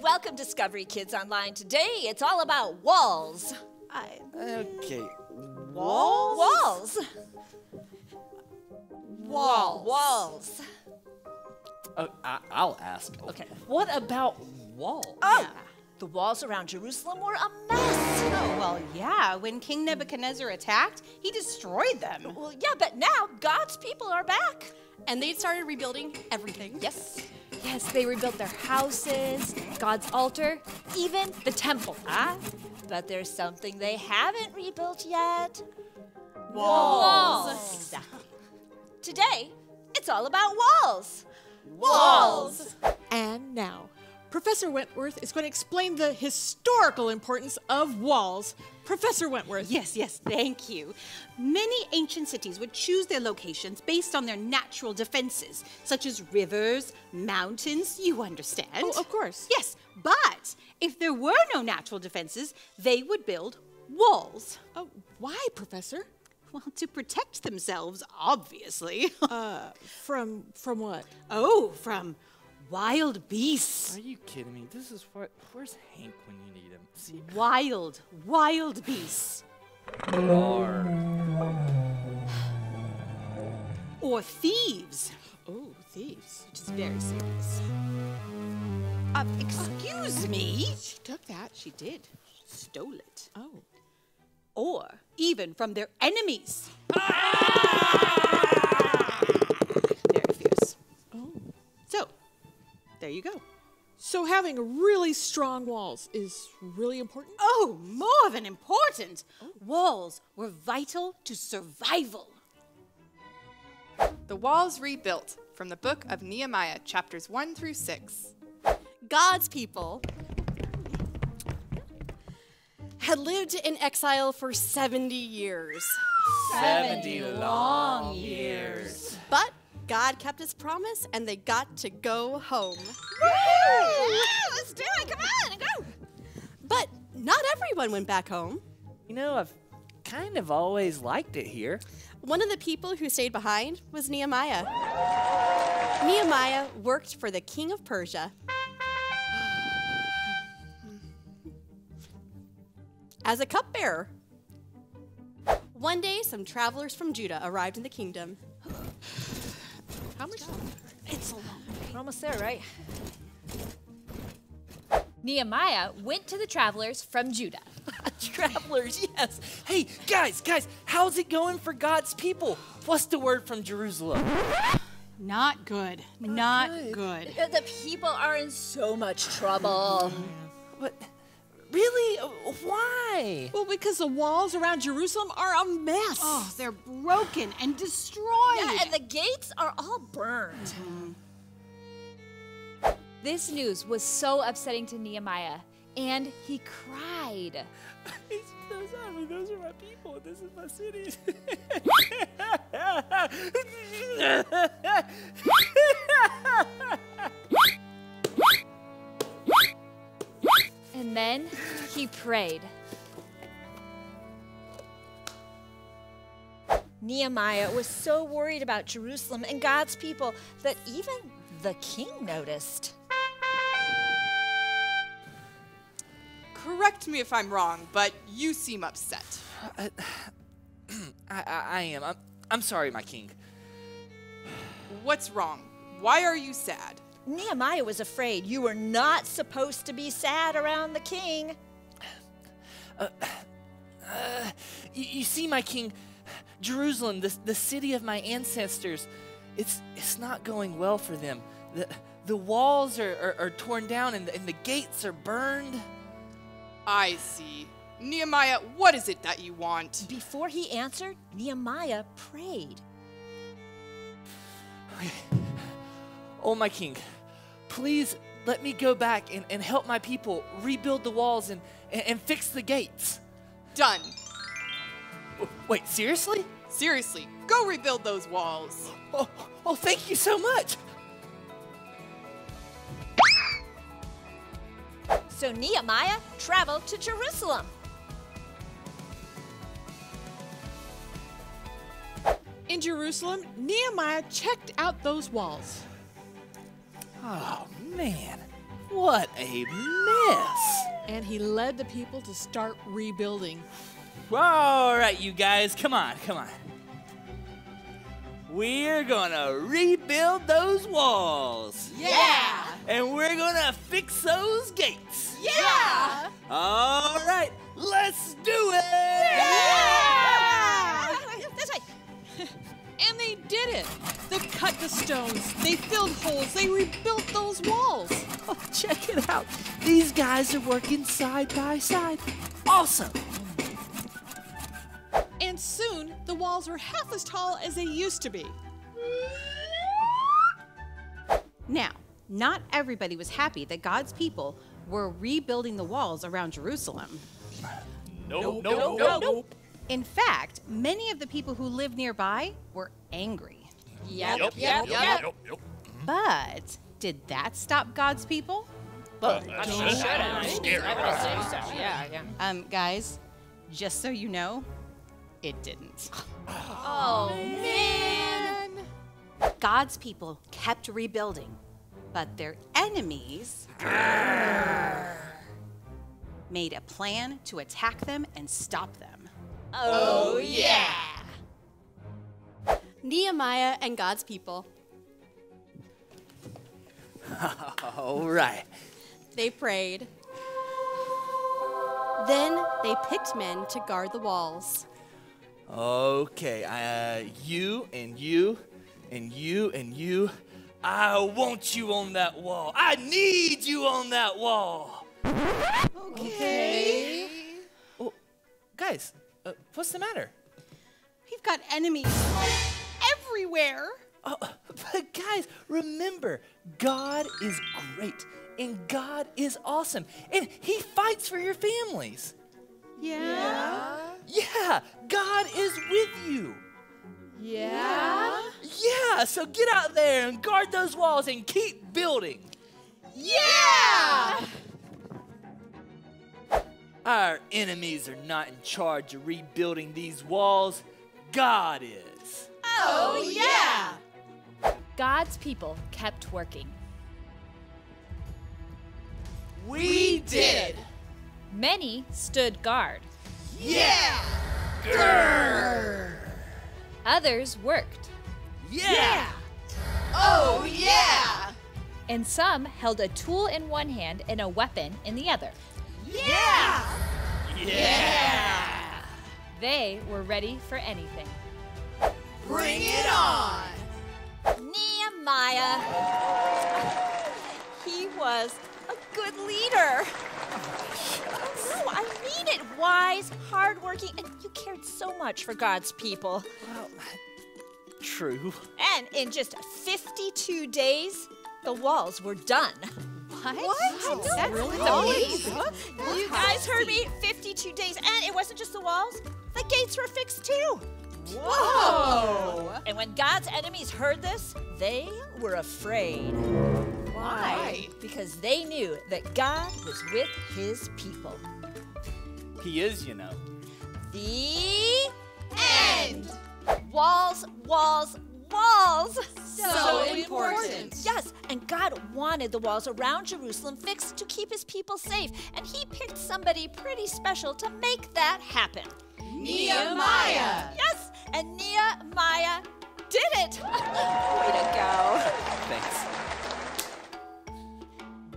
Welcome, Discovery Kids Online. Today, it's all about walls. I... Okay. Walls? Walls. Walls. Walls. Uh, I, I'll ask. Okay. What about walls? Oh, the walls around Jerusalem were a mess. Oh, well, yeah. When King Nebuchadnezzar attacked, he destroyed them. Well, yeah, but now God's people are back. And they started rebuilding everything. Yes. Yes, they rebuilt their houses, God's altar, even the temple. Ah, but there's something they haven't rebuilt yet. Walls. Exactly. Today, it's all about walls. Walls. And now, Professor Wentworth is going to explain the historical importance of walls. Professor Wentworth. Yes, yes, thank you. Many ancient cities would choose their locations based on their natural defenses, such as rivers, mountains, you understand. Oh, of course. Yes, but if there were no natural defenses, they would build walls. Oh, why, Professor? Well, to protect themselves, obviously. Uh, from from what? oh, from wild beasts. Are you kidding me? This is what. Where's Hank when you need him? See, Wild, wild beasts. Rar. Or thieves. Oh, thieves. Which is very serious. Uh, excuse me? She took that. She did. Stole it. Oh. Or even from their enemies. Very there you go. So having really strong walls is really important? Oh, more than important. Walls were vital to survival. The walls rebuilt from the book of Nehemiah, chapters 1 through 6. God's people had lived in exile for 70 years. 70 long years. God kept his promise and they got to go home. Let's do it. Come on, and go. But not everyone went back home. You know, I've kind of always liked it here. One of the people who stayed behind was Nehemiah. Nehemiah worked for the king of Persia. As a cupbearer. One day, some travelers from Judah arrived in the kingdom. How much? We're almost there, right? Nehemiah went to the travelers from Judah. Travelers, yes. Hey, guys, guys, how's it going for God's people? What's the word from Jerusalem? Not good. Not good. Uh, The people are in so much trouble. But Really? Uh, Why? Well, because the walls around Jerusalem are a mess. Oh, they're broken and destroyed. Yeah, and the gates are all burned. Mm-hmm. This news was so upsetting to Nehemiah, and he cried. those, are, those are my people. This is my city. And then he prayed. Nehemiah was so worried about Jerusalem and God's people that even the king noticed. Correct me if I'm wrong, but you seem upset. I, I, I am. I'm, I'm sorry, my king. What's wrong? Why are you sad? Nehemiah was afraid you were not supposed to be sad around the king. Uh, you, you see, my king, Jerusalem, the, the city of my ancestors, it's, it's not going well for them. The, the walls are, are, are torn down and, and the gates are burned. I see. Nehemiah, what is it that you want? Before he answered, Nehemiah prayed. Oh, my king, please let me go back and, and help my people rebuild the walls and, and, and fix the gates. Done. Wait, seriously? Seriously, go rebuild those walls. Oh, oh thank you so much. So Nehemiah traveled to Jerusalem. In Jerusalem, Nehemiah checked out those walls. Oh, man. What a mess. And he led the people to start rebuilding. All right, you guys, come on, come on. We're gonna rebuild those walls. Yeah! And we're gonna fix those gates. Yeah! All right, let's do it. That's right. And they did it. They cut the stones, they filled holes, they rebuilt those walls. Oh, check it out. These guys are working side by side. Awesome. Walls were half as tall as they used to be. Now, not everybody was happy that God's people were rebuilding the walls around Jerusalem. Nope, nope, nope, nope. In fact, many of the people who lived nearby were angry. Yep. Yep, yep, yep, yep, yep. But did that stop God's people? But I'm not sure Yeah, yeah. Um, guys, just so you know, it didn't. Oh, man. God's people kept rebuilding, but their enemies made a plan to attack them and stop them. Oh, yeah. Nehemiah and God's people. All right. They prayed. Then they picked men to guard the walls. Okay, uh, you and you and you and you. I want you on that wall. I need you on that wall. Okay. Oh, guys, uh, what's the matter? We've got enemies everywhere. Oh, but guys, remember, God is great and God is awesome and He fights for your families. Yeah. Yeah, God is with you. Yeah? Yeah, so get out there and guard those walls and keep building. Yeah. Our enemies are not in charge of rebuilding these walls. God is. Oh, yeah. God's people kept working. We did. Many stood guard. Yeah. Others worked. Yeah. Oh, yeah. And some held a tool in one hand and a weapon in the other. Yeah. Yeah. They were ready for anything. Bring it on. Nehemiah. He was a good leader. No, I mean it. Wise, hardworking, and you cared so much for God's people. Well, true. And in just 52 days, the walls were done. What? That's really amazing. You guys heard me? 52 days. And it wasn't just the walls, the gates were fixed too. Whoa. And when God's enemies heard this, they were afraid. Why? Because they knew that God was with his people. He is, you know. The end. Walls, walls, walls. So important. Yes, and God wanted the walls around Jerusalem fixed to keep his people safe, and he picked somebody pretty special to make that happen. Nehemiah. Yes, and Nehemiah did it. Way to go. Thanks.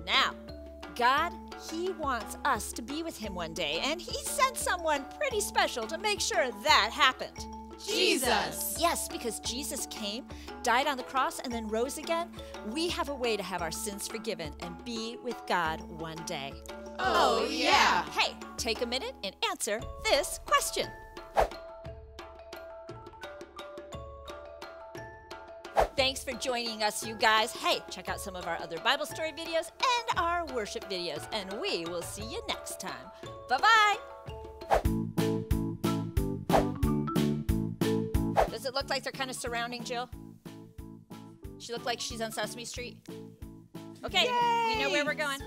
Now, God, He wants us to be with Him one day, and He sent someone pretty special to make sure that happened. Jesus. Yes, because Jesus came, died on the cross, and then rose again, we have a way to have our sins forgiven and be with God one day. Oh, yeah. Hey, take a minute and answer this question. Thanks for joining us, you guys. Hey, check out some of our other Bible story videos and our worship videos, and we will see you next time. Bye bye. Does it look like they're kind of surrounding Jill? She look like she's on Sesame Street? Okay, we know where we're going.